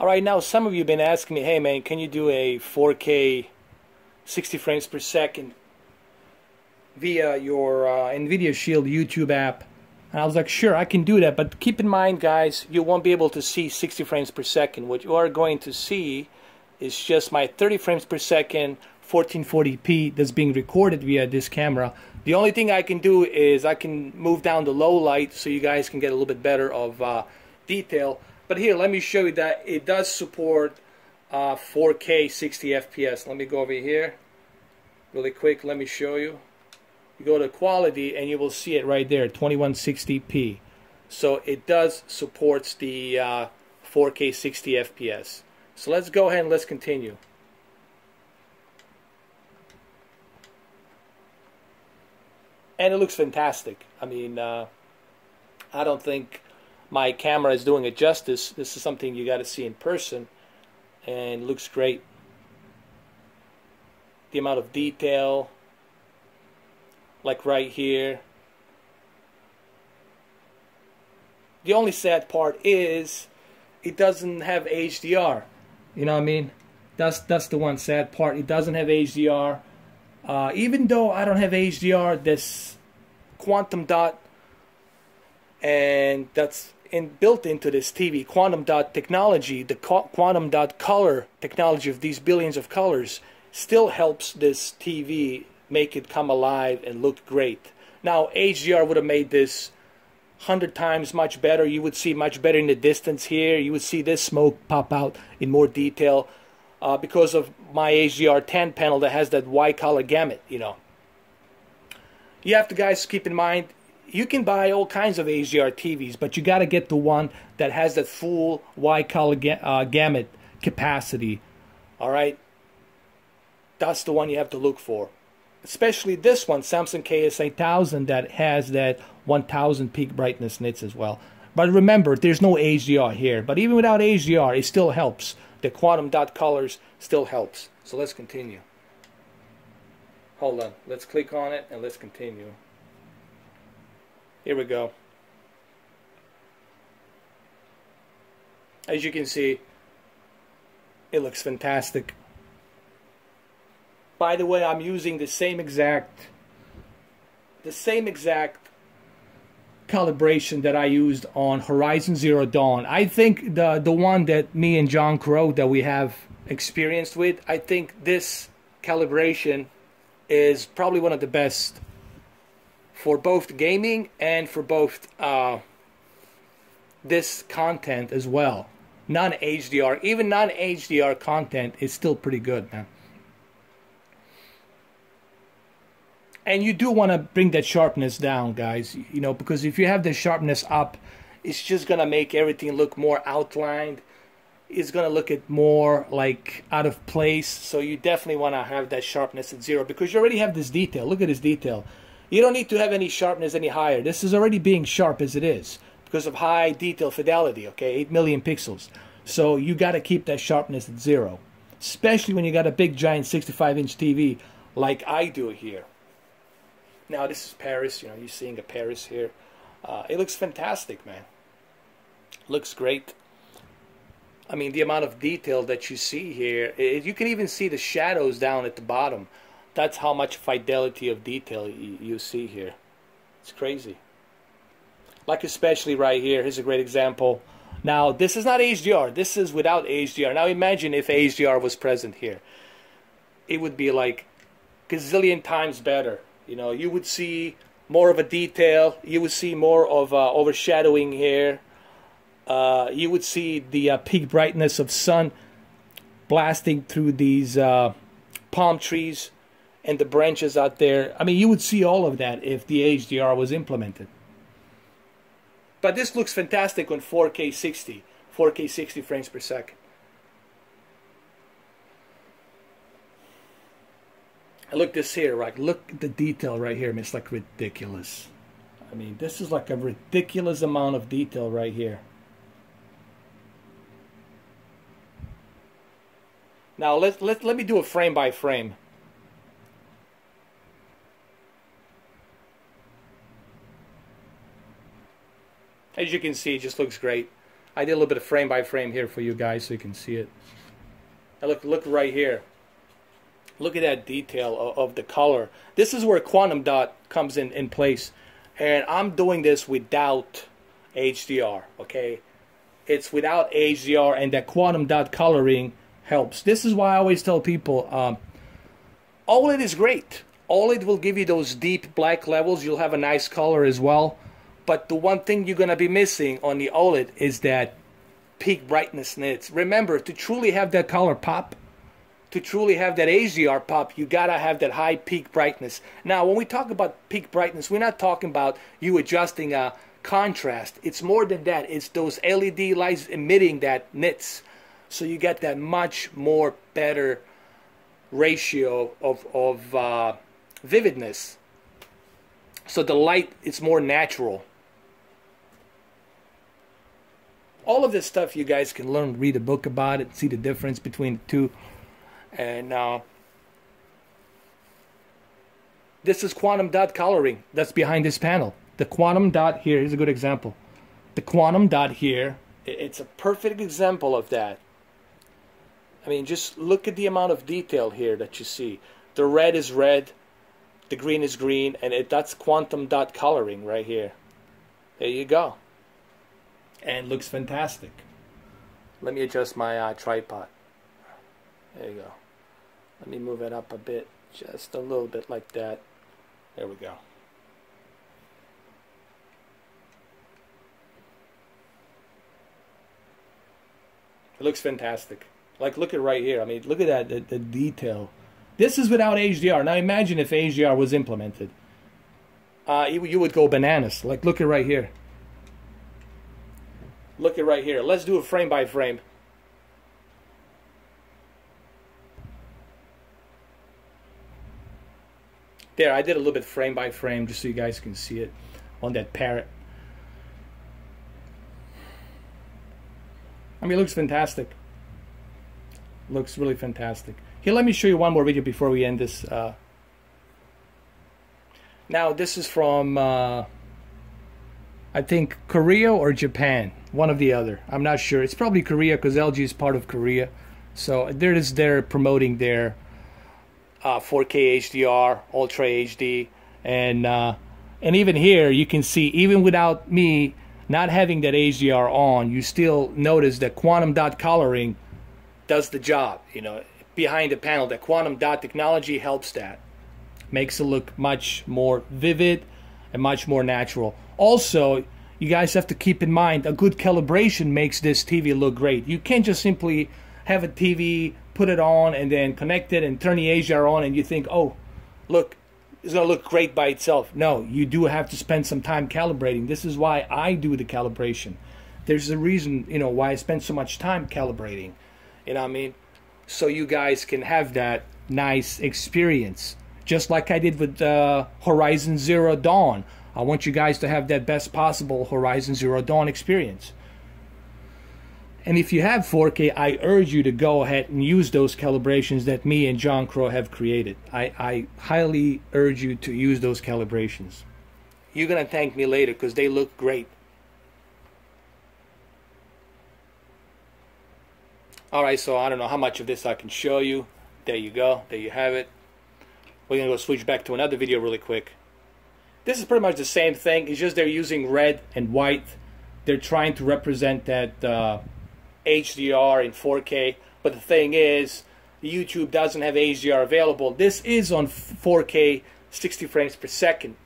All right, now some of you have been asking me, hey man, can you do a 4K 60 frames per second via your uh, NVIDIA Shield YouTube app? And I was like, sure, I can do that, but keep in mind, guys, you won't be able to see 60 frames per second. What you are going to see is just my 30 frames per second 1440p that's being recorded via this camera. The only thing I can do is I can move down the low light so you guys can get a little bit better of uh, detail. But here, let me show you that it does support uh, 4K 60 FPS. Let me go over here really quick. Let me show you. You go to quality and you will see it right there, 2160p. So it does supports the uh, 4K 60 FPS. So let's go ahead and let's continue. And it looks fantastic. I mean, uh, I don't think my camera is doing it justice. This is something you got to see in person and looks great. The amount of detail, like right here. The only sad part is it doesn't have HDR. You know what I mean? That's that's the one sad part. It doesn't have HDR. Uh, even though I don't have HDR, this quantum dot and that's in, built into this TV, quantum dot technology, the quantum dot color technology of these billions of colors still helps this TV make it come alive and look great. Now, HDR would have made this 100 times much better. You would see much better in the distance here. You would see this smoke pop out in more detail uh, because of my HDR 10 panel that has that wide color gamut, you know. You have to, guys, keep in mind, you can buy all kinds of HDR TVs, but you got to get the one that has that full wide color ga uh, gamut capacity. All right, that's the one you have to look for. Especially this one, Samsung KS8000, that has that 1000 peak brightness nits as well. But remember, there's no HDR here. But even without HDR, it still helps. The quantum dot colors still helps. So let's continue. Hold on. Let's click on it and let's continue. Here we go. As you can see, it looks fantastic. By the way, I'm using the same exact the same exact calibration that I used on Horizon Zero Dawn. I think the the one that me and John Crow that we have experienced with, I think this calibration is probably one of the best for both gaming and for both uh, this content as well. Non HDR, even non HDR content is still pretty good, man. And you do want to bring that sharpness down, guys, you know, because if you have the sharpness up, it's just going to make everything look more outlined. It's going to look at more like out of place. So you definitely want to have that sharpness at zero because you already have this detail. Look at this detail. You don't need to have any sharpness any higher. This is already being sharp as it is because of high detail fidelity, okay? 8 million pixels. So you got to keep that sharpness at zero, especially when you got a big giant 65 inch TV like I do here. Now this is Paris, you know, you're seeing a Paris here. Uh, it looks fantastic, man. Looks great. I mean, the amount of detail that you see here, it, you can even see the shadows down at the bottom that's how much fidelity of detail you, see here. It's crazy. Like especially right here, here's a great example. Now, this is not HDR. This is without HDR. Now, imagine if HDR was present here. It would be like gazillion times better. You know, you would see more of a detail. You would see more of uh, overshadowing here. Uh, you would see the uh, peak brightness of sun blasting through these uh, palm trees and the branches out there. I mean, you would see all of that if the HDR was implemented. But this looks fantastic on 4K 60, 4K 60 frames per second. look this here, right? Look at the detail right here. I mean, it's like ridiculous. I mean, this is like a ridiculous amount of detail right here. Now let let let me do a frame by frame. As you can see, it just looks great. I did a little bit of frame by frame here for you guys so you can see it. Now look, look right here. Look at that detail of, of the color. This is where quantum dot comes in, in place. And I'm doing this without HDR, okay? It's without HDR and that quantum dot coloring helps. This is why I always tell people, um, OLED is great. OLED will give you those deep black levels. You'll have a nice color as well. But the one thing you're going to be missing on the OLED is that peak brightness nits. Remember, to truly have that color pop, to truly have that HDR pop, you gotta have that high peak brightness. Now, when we talk about peak brightness, we're not talking about you adjusting a contrast. It's more than that. It's those LED lights emitting that nits. So you get that much more better ratio of, of uh, vividness. So the light is more natural all of this stuff you guys can learn, read a book about it, see the difference between the two. And uh, this is quantum dot coloring that's behind this panel. The quantum dot here, here's a good example. The quantum dot here, it's a perfect example of that. I mean, just look at the amount of detail here that you see. The red is red, the green is green, and it, that's quantum dot coloring right here. There you go and looks fantastic. Let me adjust my uh, tripod. There you go. Let me move it up a bit, just a little bit like that. There we go. It looks fantastic. Like, look at right here. I mean, look at that, the, the detail. This is without HDR. Now imagine if HDR was implemented. Uh, you, you would go bananas. Like, look at right here. Look at right here. Let's do it frame by frame. There, I did a little bit frame by frame just so you guys can see it on that parrot. I mean, it looks fantastic. Looks really fantastic. Here, let me show you one more video before we end this. Uh... Now, this is from, uh, I think, Korea or Japan one of the other. I'm not sure. It's probably Korea because LG is part of Korea. So there is they're promoting their uh, 4K HDR, Ultra HD, and uh, and even here you can see even without me not having that HDR on, you still notice that quantum dot coloring does the job. You know, behind the panel, that quantum dot technology helps that, makes it look much more vivid and much more natural. Also you guys have to keep in mind a good calibration makes this TV look great. You can't just simply have a TV, put it on, and then connect it and turn the HDR on, and you think, oh, look, it's going to look great by itself. No, you do have to spend some time calibrating. This is why I do the calibration. There's a reason, you know, why I spend so much time calibrating. You know what I mean? So you guys can have that nice experience. Just like I did with uh, Horizon Zero Dawn. I want you guys to have that best possible Horizon Zero Dawn experience. And if you have 4K, I urge you to go ahead and use those calibrations that me and John Crow have created. I, I highly urge you to use those calibrations. You're going to thank me later because they look great. Alright, so I don't know how much of this I can show you. There you go. There you have it. We're going to go switch back to another video really quick. This is pretty much the same thing. It's just they're using red and white. They're trying to represent that uh, HDR in 4K. But the thing is, YouTube doesn't have HDR available. This is on 4K 60 frames per second.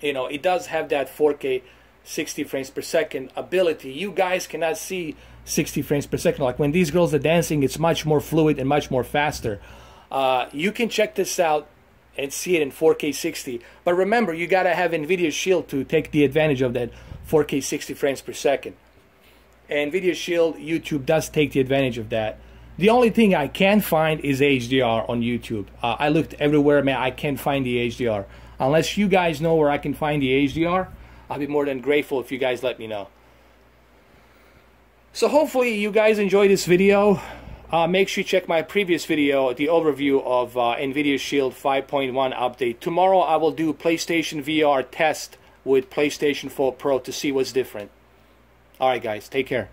You know, it does have that 4K 60 frames per second ability. You guys cannot see 60 frames per second. Like when these girls are dancing, it's much more fluid and much more faster. Uh, you can check this out and see it in 4K 60. But remember, you gotta have NVIDIA Shield to take the advantage of that 4K 60 frames per second. And NVIDIA Shield, YouTube does take the advantage of that. The only thing I can find is HDR on YouTube. Uh, I looked everywhere, man. I can't find the HDR. Unless you guys know where I can find the HDR, I'll be more than grateful if you guys let me know. So hopefully you guys enjoy this video. Uh, make sure you check my previous video, the overview of uh, NVIDIA Shield 5.1 update. Tomorrow I will do PlayStation VR test with PlayStation 4 Pro to see what's different. All right, guys, take care.